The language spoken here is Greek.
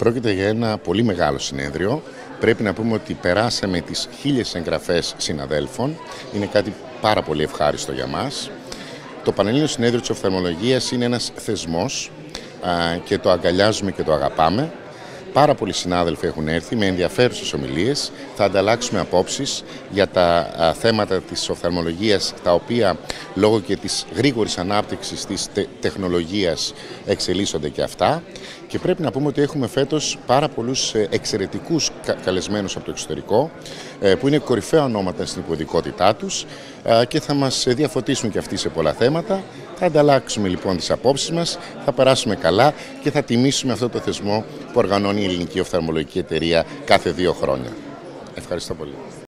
Πρόκειται για ένα πολύ μεγάλο συνέδριο. Πρέπει να πούμε ότι περάσαμε τις χίλιες εγγραφές συναδέλφων. Είναι κάτι πάρα πολύ ευχάριστο για μας. Το Πανελλήνιο Συνέδριο της Οφθαλμολογίας είναι ένας θεσμός και το αγκαλιάζουμε και το αγαπάμε. Πάρα πολλοί συνάδελφοι έχουν έρθει με ενδιαφέρουσες ομιλίες. Θα ανταλλάξουμε απόψεις για τα θέματα της οφθαλμολογίας, τα οποία λόγω και της γρήγορης ανάπτυξης της τεχνολογίας εξελίσσονται και αυτά. Και πρέπει να πούμε ότι έχουμε φέτος πάρα πολλούς ε, εξαιρετικούς καλεσμένους από το εξωτερικό, ε, που είναι κορυφαία ονόματα στην υποδικότητά τους και θα μας διαφωτίσουν και αυτοί σε πολλά θέματα. Θα ανταλλάξουμε λοιπόν τις απόψεις μας, θα περάσουμε καλά και θα τιμήσουμε αυτό το θεσμό που οργανώνει η Ελληνική Οφθαλμολογική Εταιρεία κάθε δύο χρόνια. Ευχαριστώ πολύ.